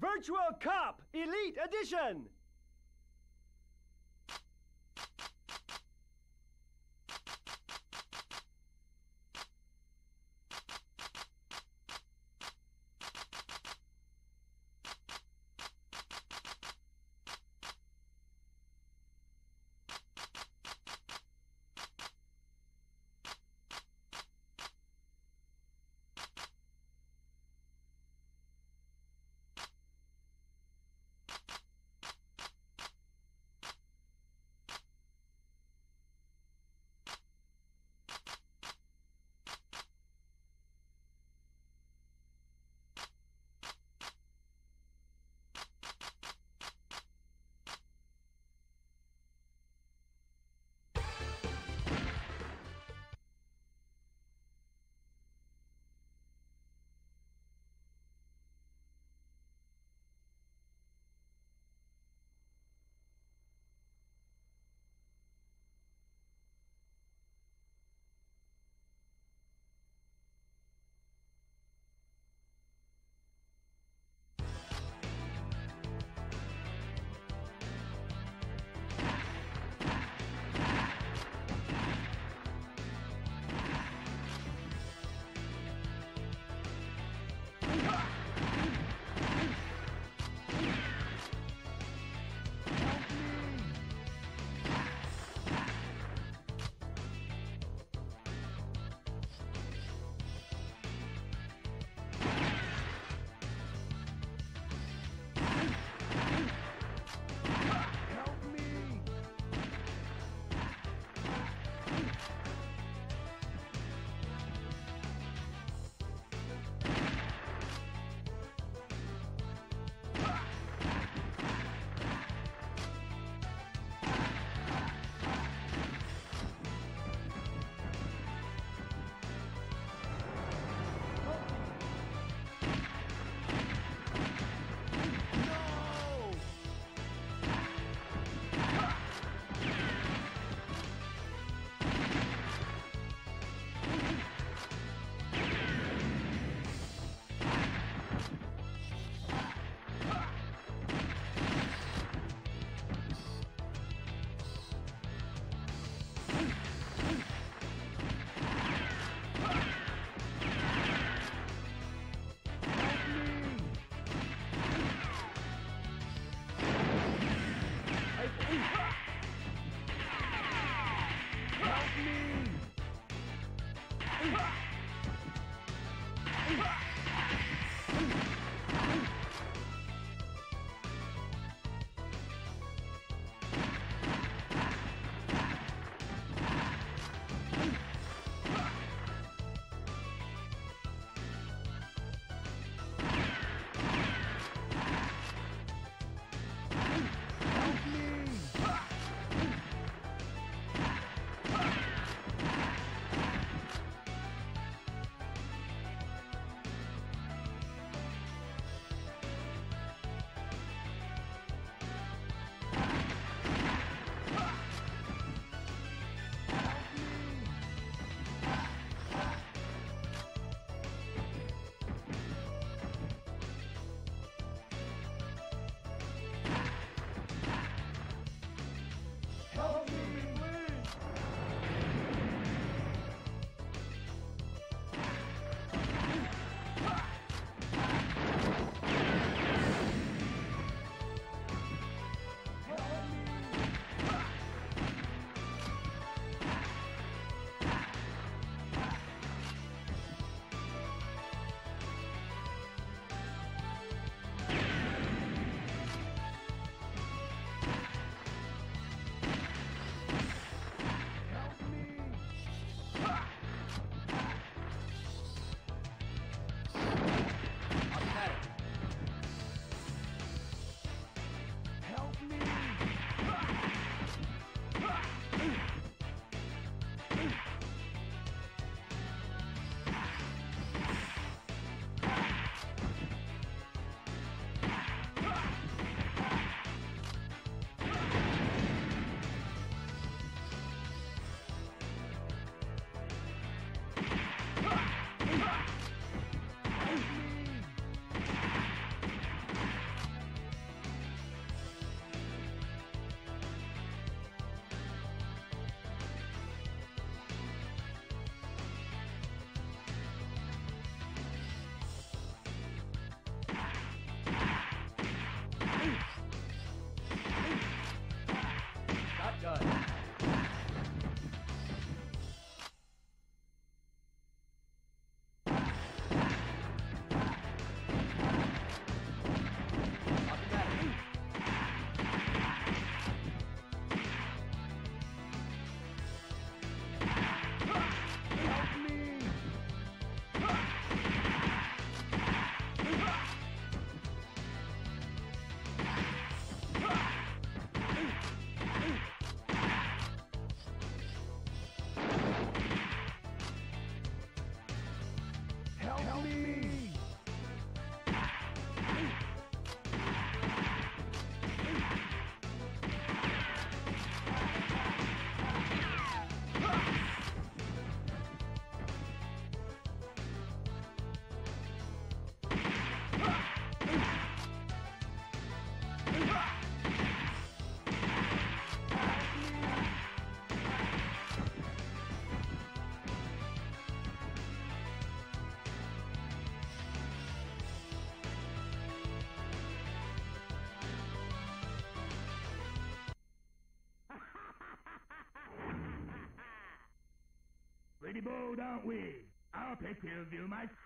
Virtua Cop Elite Edition! Bow, don't we? I'll of you myself.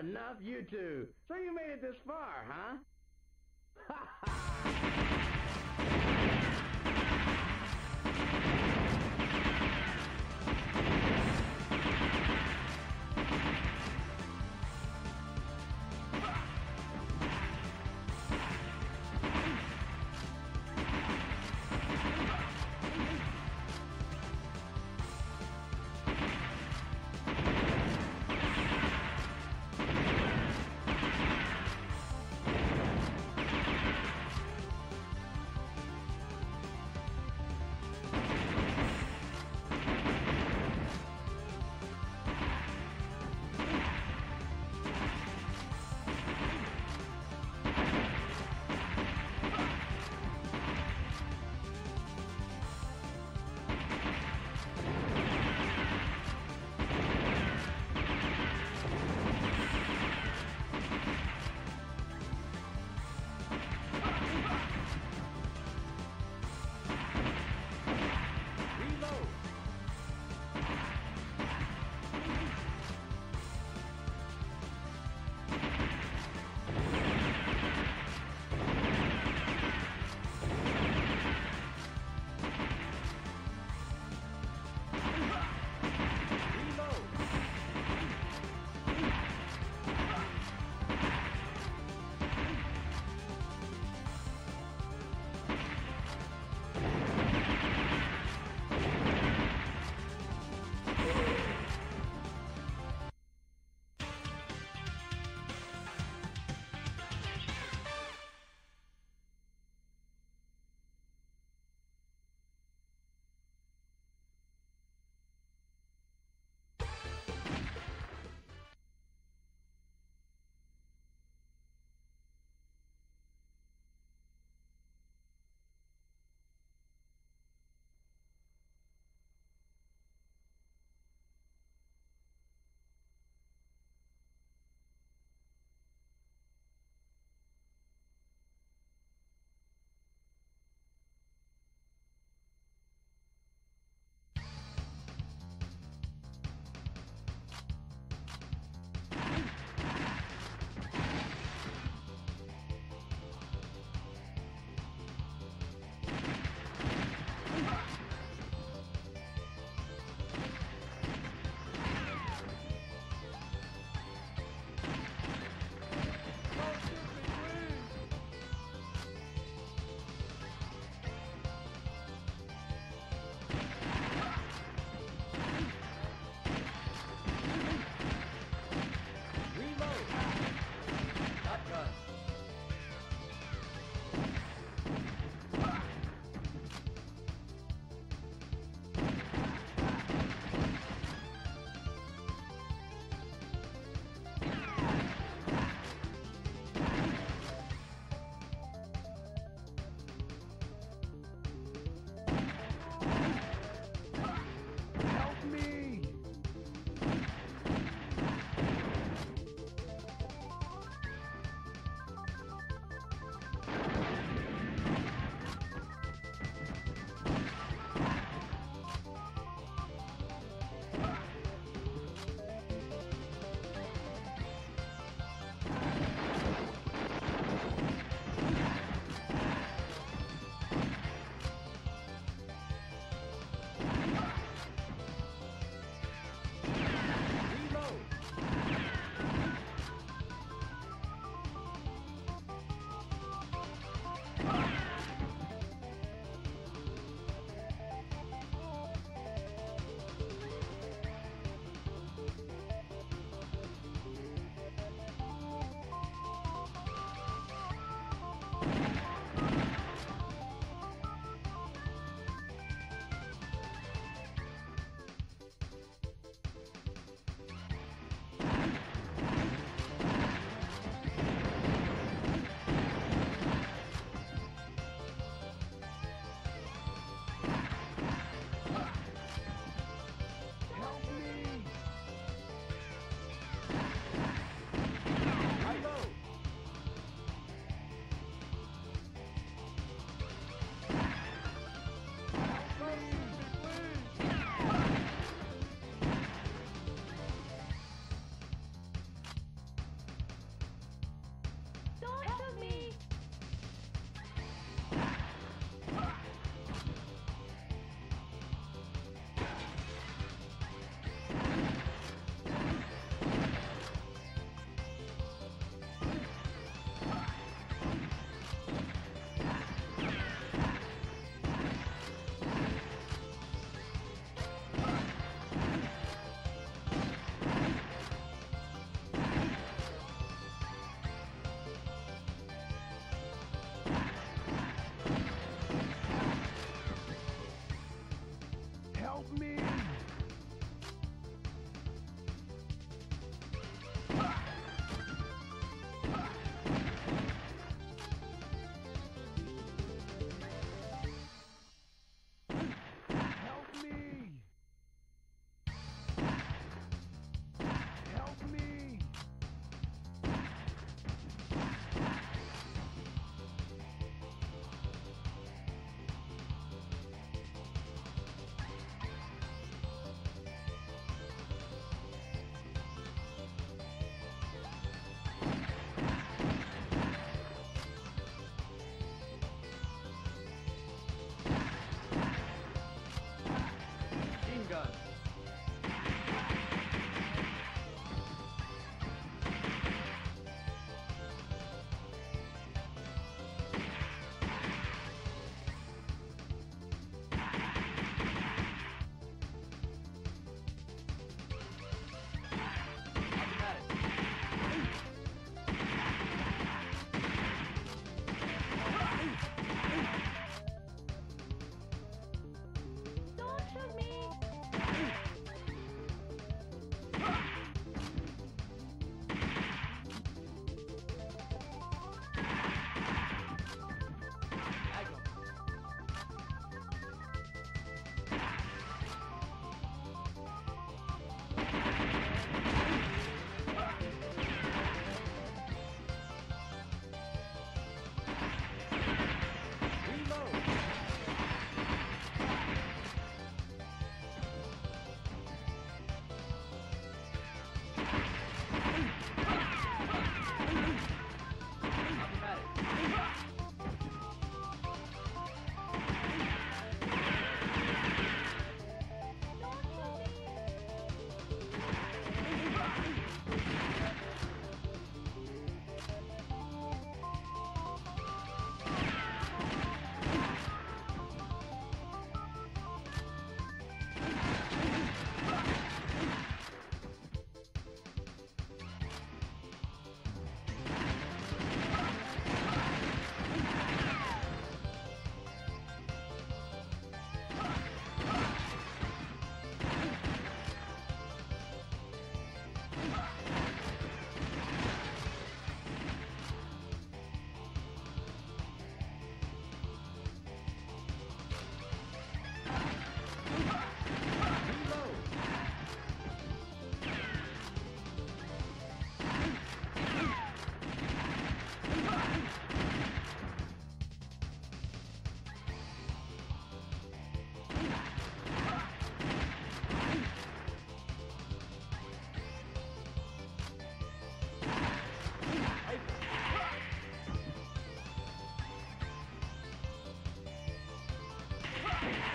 Enough, you two. So you made it this far, huh?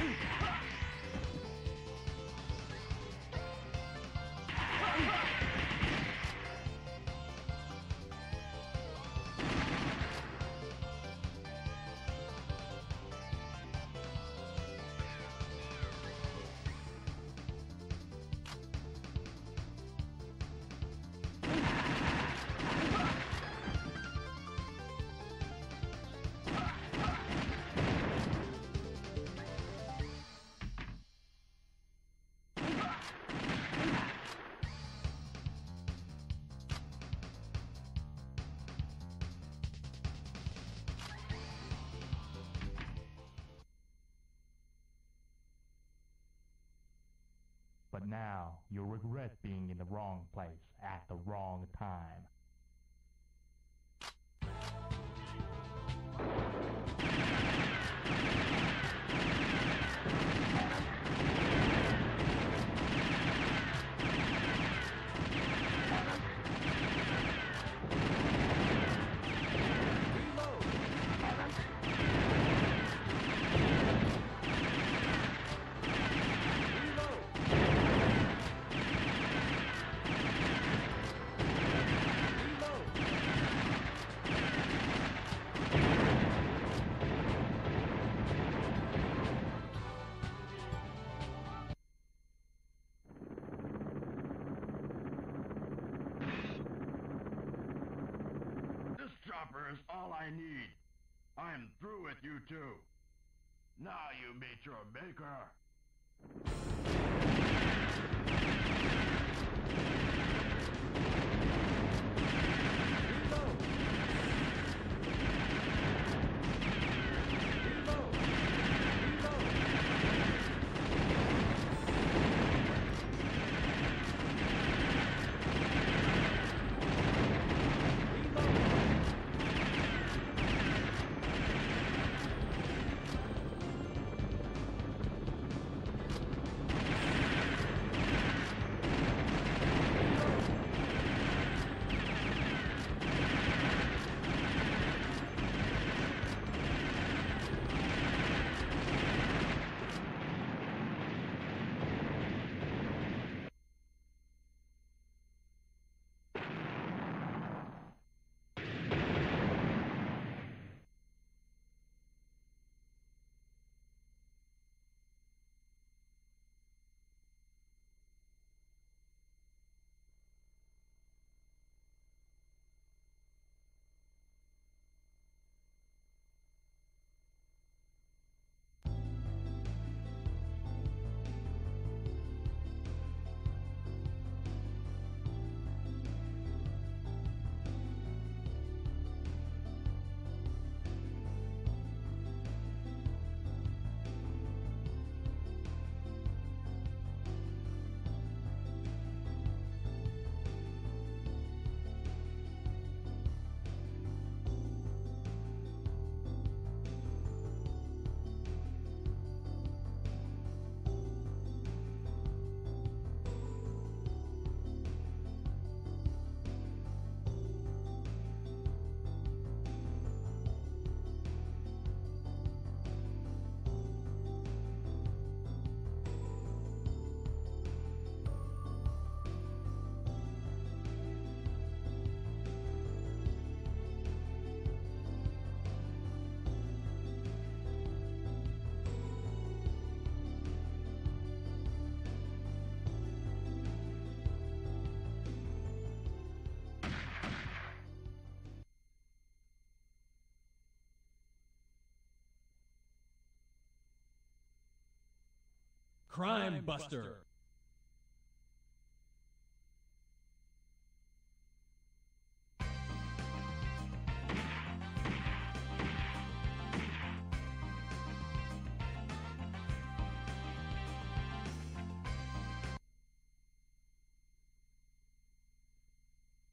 Ooh. But now you'll regret being in the wrong place at the wrong time. I need. I'm through with you two. Now you meet your maker. Crime Buster.